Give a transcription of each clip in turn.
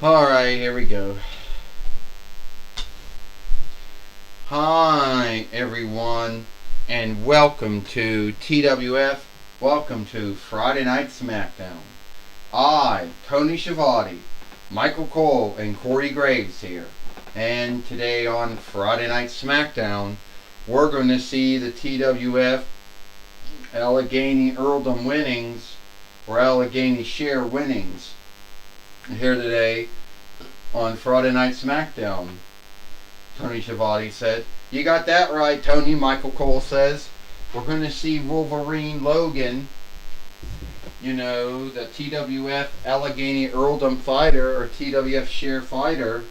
Alright, here we go. Hi, everyone, and welcome to TWF. Welcome to Friday Night SmackDown. I, Tony Schiavone, Michael Cole, and Corey Graves here. And today on Friday Night SmackDown, we're going to see the TWF Allegheny Earldom winnings, or Allegheny share winnings, here today on Friday Night SmackDown. Tony Schiavone said, You got that right, Tony, Michael Cole says. We're going to see Wolverine Logan, you know, the TWF Allegheny Earldom fighter, or TWF Sheer fighter.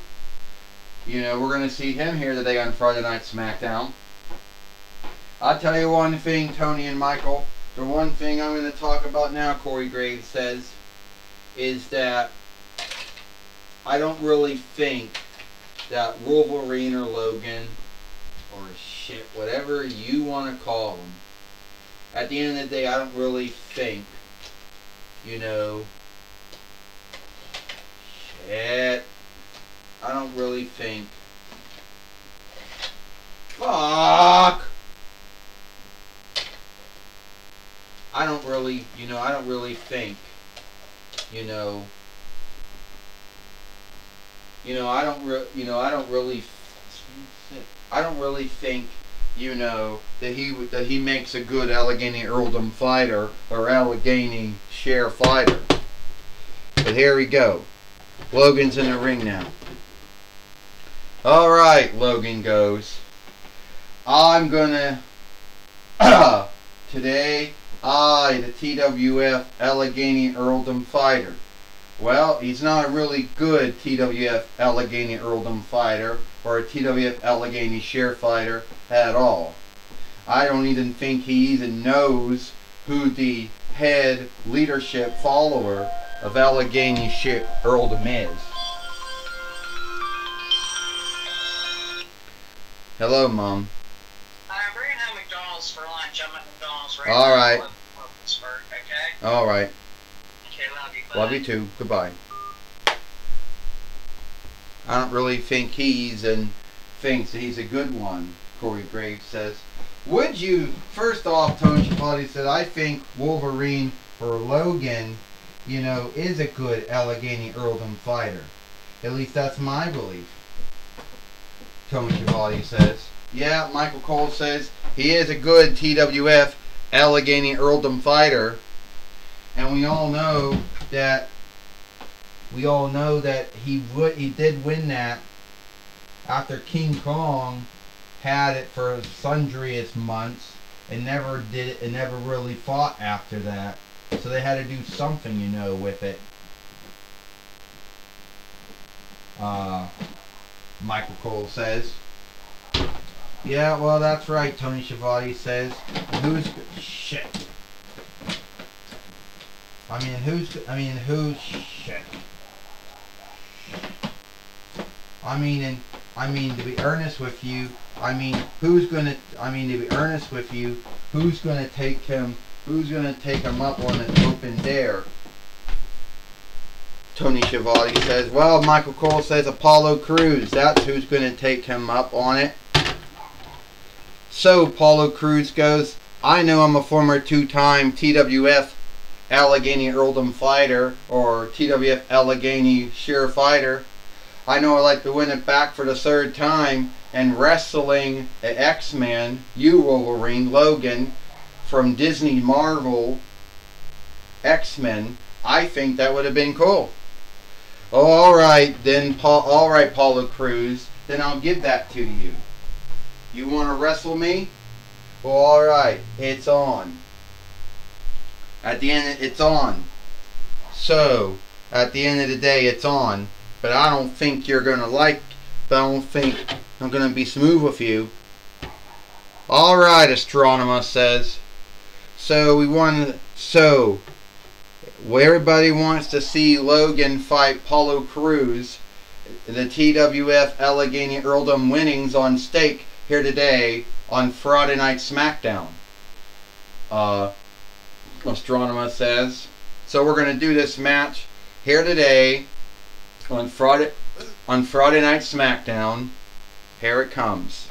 You know, we're going to see him here today on Friday Night SmackDown. I'll tell you one thing, Tony and Michael. The one thing I'm going to talk about now, Corey Graves says, is that I don't really think that Wolverine or Logan or shit, whatever you want to call them, at the end of the day, I don't really think, you know, shit, I don't really think, fuck. I don't really, you know, I don't really think, you know, you know, I don't, re- you know, I don't really, I don't really think, you know, that he that he makes a good Allegheny Earldom fighter or Allegheny share fighter. But here we go. Logan's in the ring now. All right, Logan goes. I'm gonna today. I, the TWF Allegheny Earldom fighter. Well, he's not a really good TWF Allegheny Earldom fighter or a TWF Allegheny share fighter at all. I don't even think he even knows who the head leadership follower of Allegheny share Earldom is. Hello, Mom. I'm bringing home McDonald's for lunch. I'm at McDonald's right All now. right. Pittsburgh, okay? All right. Love you. Too. Goodbye. I don't really think he's and thinks he's a good one, Corey Graves says. Would you, first off, Tony Schiavone said, I think Wolverine or Logan, you know, is a good Allegheny Earldom fighter. At least that's my belief. Tony Schiavone says. Yeah, Michael Cole says he is a good TWF Allegheny Earldom fighter. And we all know that we all know that he would he did win that after King Kong had it for sundryest months and never did it and never really fought after that. So they had to do something, you know, with it. Uh, Michael Cole says. Yeah, well, that's right, Tony Schiavone says. Who's shit? I mean, who's? I mean, who's shit? I mean, and I mean to be earnest with you. I mean, who's gonna? I mean to be earnest with you. Who's gonna take him? Who's gonna take him up on an open dare? Tony Schiavone says. Well, Michael Cole says Apollo Crews. That's who's gonna take him up on it. So Apollo Crews goes. I know I'm a former two-time TWF Allegheny Earldom fighter or TWF Allegheny Sheer fighter. I know I like to win it back for the third time and wrestling an X-Men, you Wolverine, Logan, from Disney Marvel X-Men. I think that would have been cool. Oh, all right, then, Paul. All right, Paulo Cruz. Then I'll give that to you. You want to wrestle me? Well, all right, it's on. At the end, it's on. So, at the end of the day, it's on. But I don't think you're gonna like. But I don't think I'm gonna be smooth with you. All right, Astronomer says. So we want. So, everybody wants to see Logan fight Paulo Cruz, the TWF Allegheny Earldom winnings on stake here today on Friday Night SmackDown. Uh, Astronomer says. So we're going to do this match here today on Friday on Friday Night SmackDown. Here it comes.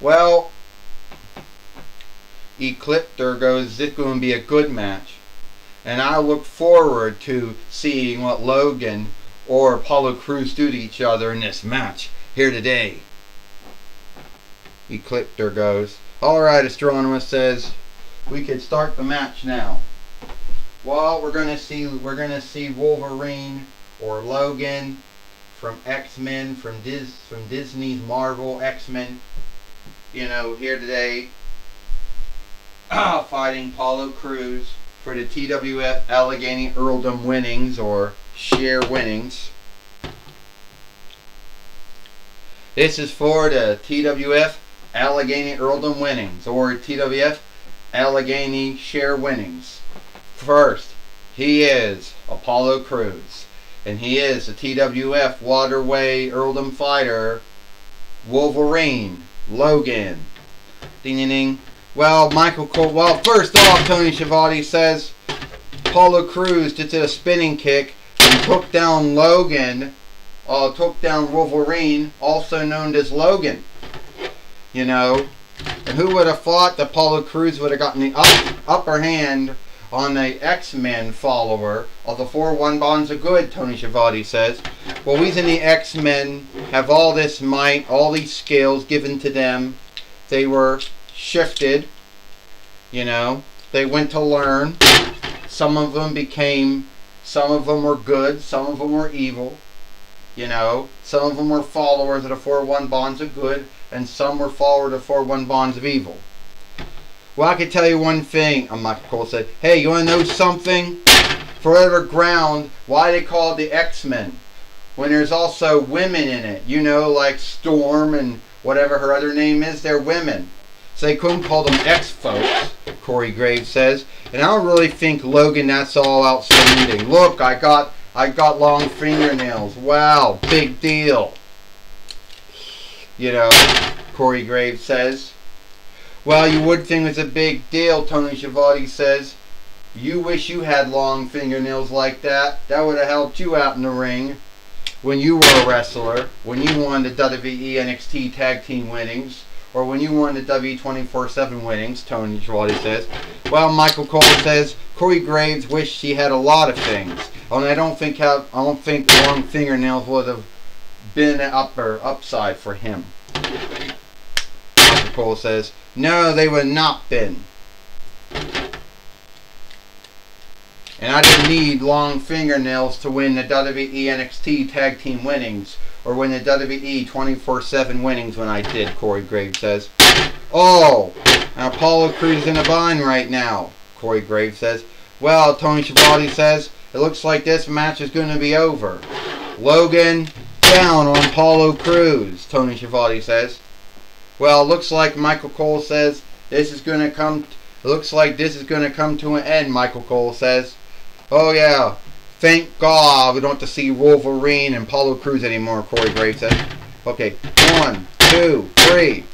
Well, Ecliptor goes, is going to be a good match. And I look forward to seeing what Logan or Apollo Crews do to each other in this match here today. Ecliptor goes, Alright, Astronomer says, we could start the match now. Well, we're gonna see we're gonna see Wolverine or Logan from X-Men from Dis from Disney's Marvel X-Men. You know, here today fighting Apollo Crews for the TWF Allegheny Earldom winnings or share winnings. This is for the TWF Allegheny Earldom winnings or TWF Allegheny share winnings. First, he is Apollo Crews, and he is the TWF Waterway Earldom fighter Wolverine Logan. Ding ding ding. Well, Michael Cole. Well, first off, Tony Schiavone says Apollo Crews did a spinning kick and took down Logan. Uh, took down Wolverine, also known as Logan. You know, who would have thought that Apollo Crews would have gotten the up, upper hand on the X-Men follower of the 4-1 Bonds of Good, Tony Schiavone says. Well, we in the X-Men have all this might, all these skills given to them. They were shifted, you know. They went to learn. Some of them became, some of them were good, some of them were evil. You know, some of them were followers of the 4-1 Bonds of Good, and some were followers of the 4-1 Bonds of Evil. Well, I can tell you one thing, uh, Michael Cole said. Hey, you want to know something? Forever Ground, why they call the X-Men? When there's also women in it. You know, like Storm and whatever her other name is, they're women. So they couldn't call them X-Folks, Corey Graves says. And I don't really think, Logan, that's all outstanding. Look, I got, I got long fingernails. Wow, big deal. You know, Corey Graves says. Well, you would think it's a big deal, Tony Schiavone says. You wish you had long fingernails like that. That would have helped you out in the ring when you were a wrestler, when you won the WWE NXT Tag Team winnings, or when you won the W24-7 winnings, Tony Schiavone says. Well, Michael Cole says, Corey Graves wished he had a lot of things. And I don't think how, I don't think long fingernails would have been an upper upside for him. Cole says, no, they would not been. And I didn't need long fingernails to win the WWE NXT Tag Team winnings or win the WWE 24-7 winnings when I did, Corey Graves says. Oh, and Apollo Crews in a bind right now, Corey Graves says. Well, Tony Schiavone says, it looks like this match is going to be over. Logan down on Paulo Cruz, Tony Schiavone says. Well, looks like Michael Cole says this is going to come. looks like this is going to come to an end. Michael Cole says. Oh yeah, thank God we don't have to see Wolverine and Paulo Cruz anymore. Corey Graves says. Okay, one, two, three.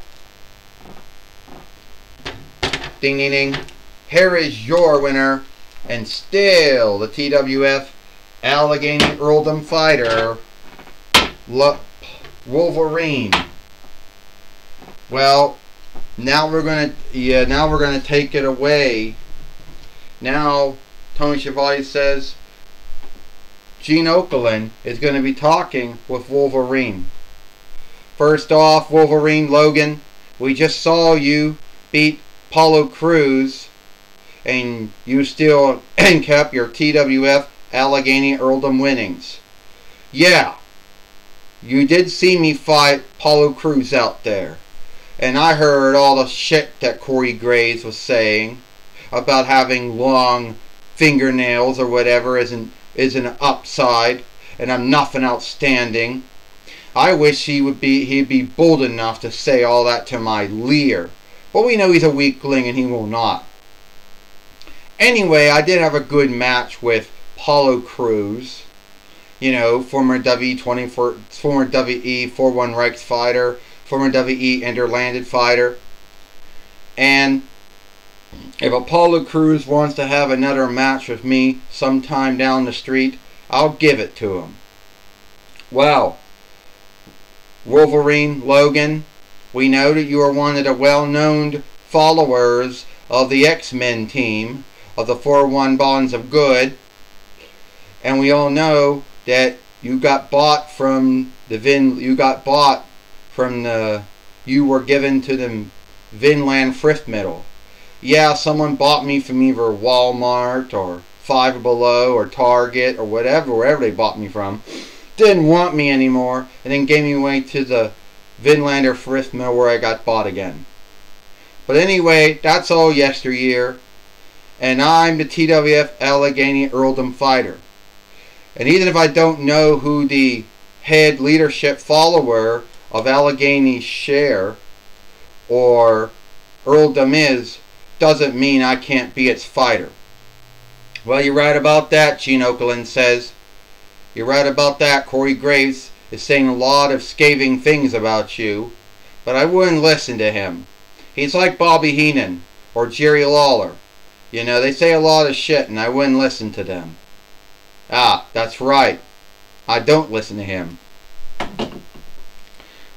Ding ding ding. Here is your winner, and still the TWF Allegheny Earldom fighter, Wolverine. Well, now we're gonna yeah now we're gonna take it away. Now Tony Schiavone says Gene Okerlund is going to be talking with Wolverine. First off, Wolverine Logan, we just saw you beat Apollo Crews, and you still kept your TWF Allegheny Earldom winnings. Yeah, you did see me fight Apollo Crews out there. And I heard all the shit that Corey Graves was saying about having long fingernails or whatever is an, is an upside and I'm nothing outstanding. I wish he would be he'd be bold enough to say all that to my Lear. But we know he's a weakling and he will not. Anyway, I did have a good match with Apollo Crews. You know, former W24 former WE 41 Reich fighter former WE interlanded fighter. And if Apollo Crews wants to have another match with me sometime down the street, I'll give it to him. Well, Wolverine Logan, we know that you are one of the well-known followers of the X-Men team of the 4-1 Bonds of Good. And we all know that you got bought from the Vin you got bought from the you were given to the Vinland Thrift Metal. Yeah, someone bought me from either Walmart or Five Below or Target or whatever, wherever they bought me from. Didn't want me anymore and then gave me away to the Vinlander Thrift Mill where I got bought again. But anyway, that's all yesteryear. And I'm the TWF Allegheny Earldom Fighter. And even if I don't know who the head leadership follower of Allegheny Share or Earldom is, doesn't mean I can't be its fighter. Well, you're right about that, Gene Okerlund says. You're right about that. Corey Graves is saying a lot of scathing things about you, but I wouldn't listen to him. He's like Bobby Heenan or Jerry Lawler. You know, they say a lot of shit and I wouldn't listen to them. Ah, that's right. I don't listen to him.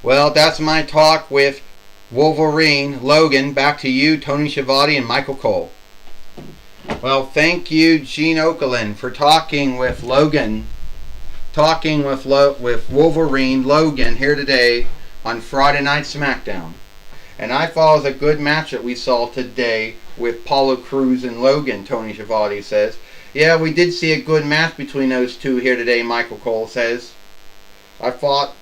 Well, that's my talk with Wolverine Logan. Back to you, Tony Schiavone and Michael Cole. Well, thank you, Gene Okerlund, for talking with Logan, talking with Lo with Wolverine Logan here today on Friday Night SmackDown. And I thought it was a good match that we saw today with Apollo Crews and Logan, Tony Schiavone says. Yeah, we did see a good match between those two here today, Michael Cole says. I thought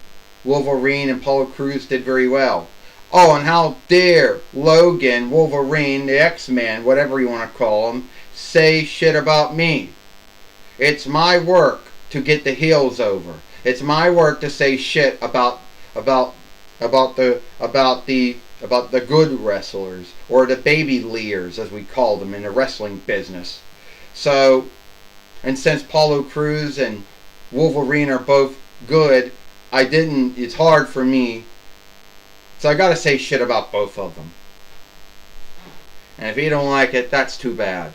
Wolverine and Apollo Crews did very well. Oh, and how dare Logan, Wolverine, the X-Man, whatever you want to call him, say shit about me. It's my work to get the heels over. It's my work to say shit about about about the about the about the good wrestlers or the baby leers as we call them in the wrestling business. So, and since Paulo Cruz and Wolverine are both good, I didn't. It's hard for me so I gotta say shit about both of them. And if you don't like it, that's too bad.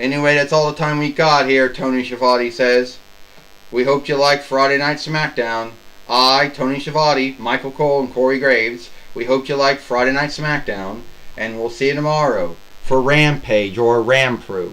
Anyway, that's all the time we got here, Tony Schiavone says. We hope you liked Friday Night SmackDown. I, Tony Schiavone, Michael Cole, and Corey Graves, we hope you liked Friday Night SmackDown. And we'll see you tomorrow for Rampage or Rampru.